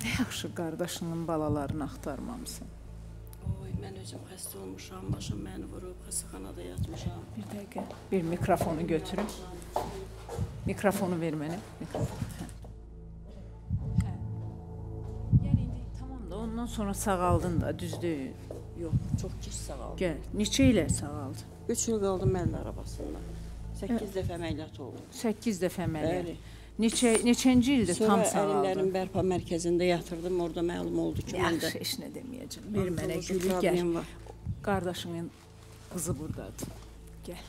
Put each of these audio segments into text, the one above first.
Nə yaxşı qardaşının balalarını axtarmamısan. Oy, mən özüm xəstə olmuşam, başım məni vurub, xəstəxanada yatmışam. Bir dəqiqə. Bir mikrofonu götürün. Mikrofonu ver mənə. Mikrofon. Hə. Hə. Yəni indi tamam da ondan sonra sağaldın da, düzdür? Yox, çox gec sağaldım. Gəl. Neçə ilə sağaldın? 3 il qaldım məndə arabasında. 8 dəfə əməliyyat oldum. 8 dəfə əməliyyat. Bəli. Neçə neçənci ildə tam Sonra sağaldın? əlillərin bərpa mərkəzində yatırdım. Orada məlum oldu ki, məndə Yaxşı, heç nə deməyəcəm. Ver mənə gülü gəl. Qardaşının qızı burdadır. Gəl.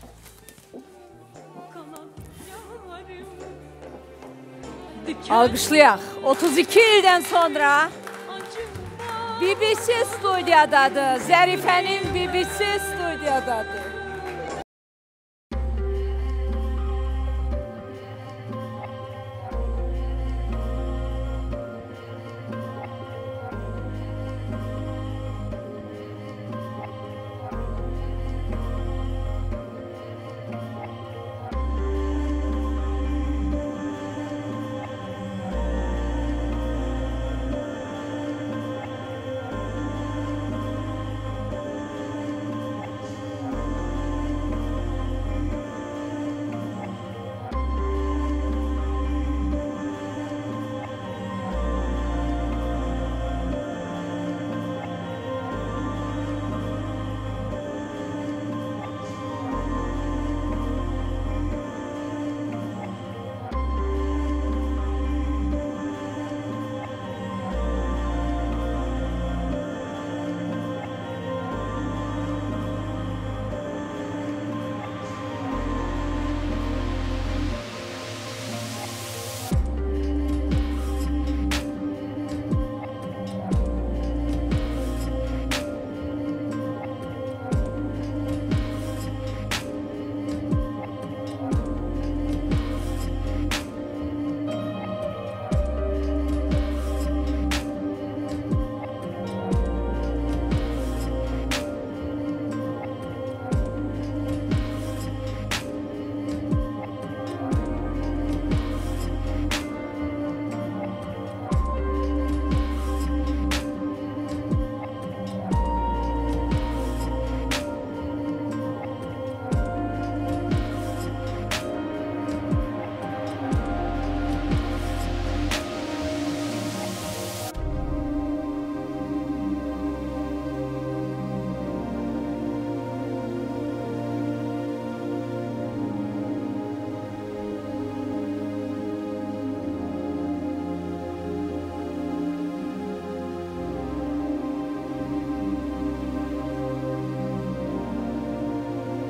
Alqışlayaq. 32 ildən sonra BBC studiyadadır. Zərifənin BBC studiyadadır.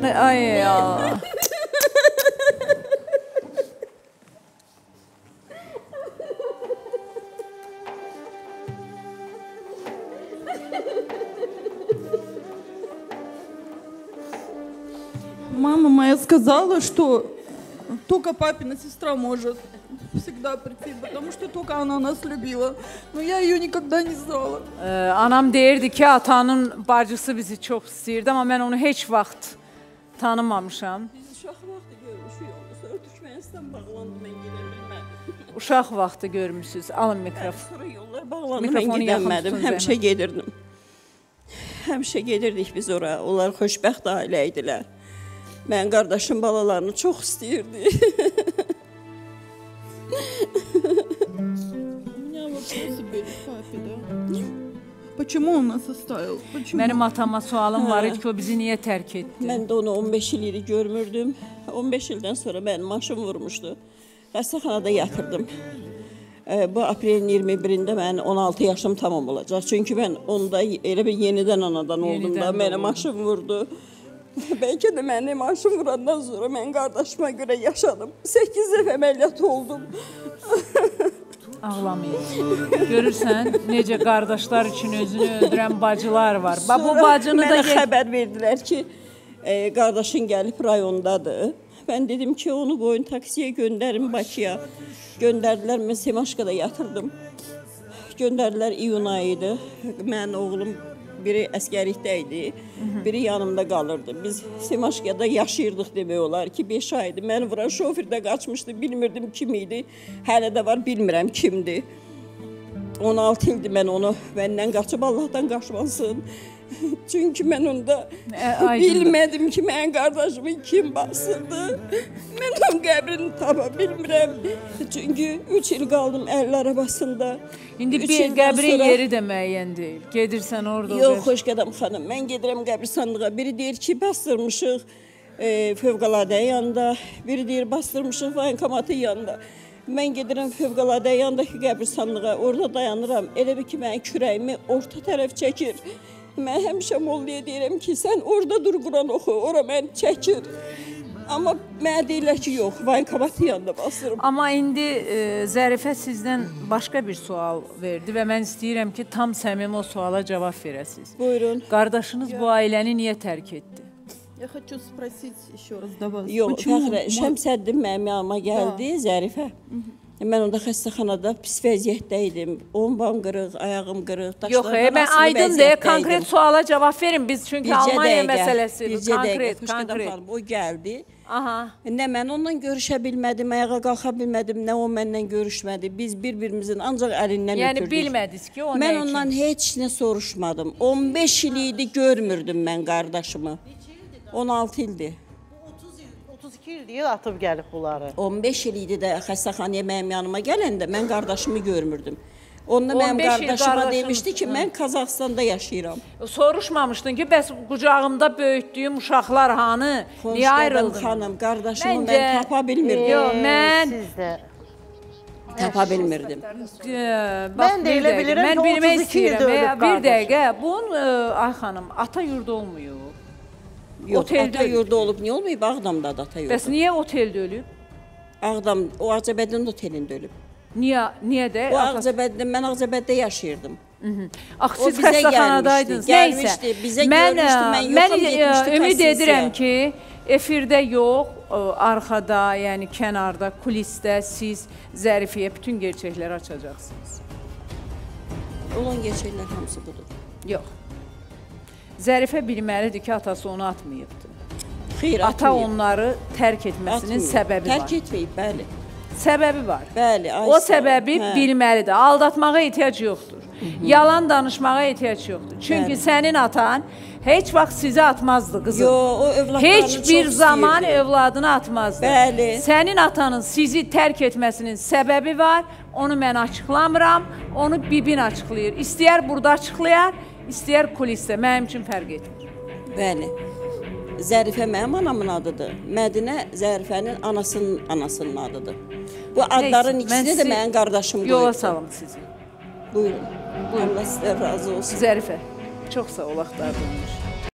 Ay ya. Мама моя сказала, что только папина сестра может всегда прийти, потому что только она нас любила. Но я ее никогда не знала. Ee, anam deyirdi ki, atanın bacısı bizi çox istəyirdi, amma mən onu heç vaxt tanımamışam. Biz uşaq vaxtı görmüşük onu. Sonra Türkmənistan bağlandı, mən gedə bilmədim. Uşaq vaxtı görmüsüz. Alın mikrofon. Sonra yollar bağlandı, Mikrofonu mən yaxın gedəmədim. tutun Həmişə gedirdim. Həmişə gedirdik biz ora. Onlar xoşbəxt ailə idilər. Mən qardaşım balalarını çox istəyirdi. У меня вопросы были к папе, да? Почему он нас оставил? Почему? Mənim atama sualım var idi ki, o bizi niyə tərk etdi? Mən də onu 15 il idi görmürdüm. 15 ildən sonra mənim maşın vurmuşdu. Xəstəxanada yatırdım. Ee, Bu aprelin 21-də mən 16 yaşım tamam olacaq. Çünki mən onda elə bir yenidən anadan oldum da Yenidən mənə doğdun. maşın vurdu. Bəlkə də məni maşın vurandan sonra mən qardaşıma görə yaşadım. 8 dəfə əməliyyat oldum. Ağlamayın. Görürsən necə qardaşlar üçün özünü öldürən bacılar var. Bax bu bacını da xəbər verdilər ki, e, qardaşın gəlib rayondadır. Mən dedim ki, onu qoyun taksiyə göndərin Bakıya. Göndərdilər, mən Semaşqada yatırdım. Göndərdilər iyun ayı idi. Mən oğlum biri əskərlikdə idi, biri yanımda qalırdı. Biz Semaşqada yaşayırdıq demək olar ki, 5 aydı. Məni vuran şofer də qaçmışdı, bilmirdim kim idi. Hələ də var, bilmirəm kimdir. 16 ildir mən onu məndən qaçıb Allahdan qaçmasın. Çünki mən onda Ə, aydındır. bilmədim ki, mənim qardaşımı kim basırdı. Mən onun qəbrini tapa bilmirəm. Çünki 3 il qaldım əllər arabasında. İndi Üç bir qəbrin sonra- yeri də müəyyən deyil. Gedirsən orada. Yox, qəbr- xoş qədəm xanım. Mən gedirəm qəbristanlığa. Biri deyir ki, bastırmışıq e, fövqəladə yanında, biri deyir bastırmışıq voyinkomatın yanında. Mən gedirəm fövqəladə yandakı qəbristanlığa. Orada dayanıram. Elə bir ki, mənim kürəyimi orta tərəf çəkir. Mən həmişə mollaya deyirəm ki, sən orada dur Quran oxu, ora məni çəkir. Amma mənə deyirlər ki, yox, voyinkomatın yanında bastırım. Amma indi e, Zərifə sizdən başqa bir sual verdi və mən istəyirəm ki, tam səmimi o suala cavab verəsiniz. Buyurun. Qardaşınız bu ailəni niyə tərk etdi? Я хочу спросить еще раз до вас. Yox, Почему Fəxrə, мой- Şəmsəddin mənim yanıma gəldi, Zərifə. Mən onda xəstəxanada pis vəziyyətdə idim. Onban qırıq, ayağım qırıq, daşlardan Yox, e, mən asılı aydın deyə vəziyyətdə konkret idim. suala cavab verin biz çünki Bircə Almaniya dəqiqə, məsələsi bu, bircə konkret, dəqiqə, Xuşqədəm konkret. xanım, o gəldi. Aha. Nə mən onunla görüşə bilmədim, ayağa qalxa bilmədim, nə o məndən görüşmədi. Biz bir-birimizin ancaq əlindən Yəni ötürdük. bilmədiniz ki, o nə Mən üçün? ondan heç nə soruşmadım. 15 il idi görmürdüm mən qardaşımı. 16 ildir. 32 il deyir atıb gəlib bunları. 15 il idi də xəstəxanaya mənim yanıma gələndə mən qardaşımı görmürdüm. Onda 15 mənim il qardaşıma demişdi ki, mən Qazaxstanda yaşayıram. Soruşmamışdın ki, bəs qucağımda böyütdüyüm uşaqlar hanı? Niyə Xonşqədəm ayrıldın? xanım, qardaşımı Məncə- mən tapa bilmirdim. Yox, mən Siz də. Tapa bilmirdim. Mən də elə bilirəm ki, bilmək 32 ildə ölüb ə, Bir dəqiqə, bunun ə, ay xanım, ata yurdu olmuyor. Yox, Oteldə ata yurdu olub, niyə olmayıb Ağdamda da ata Bəs yurdu? niyə oteldə ölüb? Ağdam, o Ağcabədin otelində ölüb. Niyə, niyə də? O Ağcabəddə, mən Ağcabəddə yaşayırdım. Ax O siz bizə xəstəxanadaydınız. gəlmişdi, gəlmişdi, bizə mən, görmüşdü, mən mən yoxam, ə, getmişdi ümid kassasiya. edirəm ki, efirdə yox, arxada, yəni kənarda, kulisdə siz Zərifəyə bütün gerçəkləri açacaqsınız. Olan gerçəklər hamısı budur. Yox. Zərifə bilməlidir ki, atası onu atmayıbdı. Xeyr, Ata atmayıb, onları tərk etməsinin atmayıb. səbəbi Tərk var. etməyib, bəli. Səbəbi var. Bəli, ay O səbəbi Hə. bilməlidir. Aldatmağa ehtiyac yoxdur. Yalan danışmağa ehtiyac yoxdur. Çünki Bəli. sənin atan heç vaxt sizi atmazdı qızım. Yo, o övladlarını Heç bir zaman istəyirdi. övladını atmazdı. Bəli. Sənin atanın sizi tərk etməsinin səbəbi var. Onu mən açıqlamıram. Onu bibin açıqlayır. İstəyər burada açıqlayar, istəyər kulisdə. Mənim üçün fərq etmir. Bəli. Zərifə mənim anamın adıdır. Mədinə Zərifənin anasının anasının adıdır. Bu adların Neysə, mən ikisini də sizi mənim qardaşım Yola qoyub. salım sizi. Buyurun. Allah sizdən razı olsun. Zərifə, çox sağ ol axtardığınız üçün.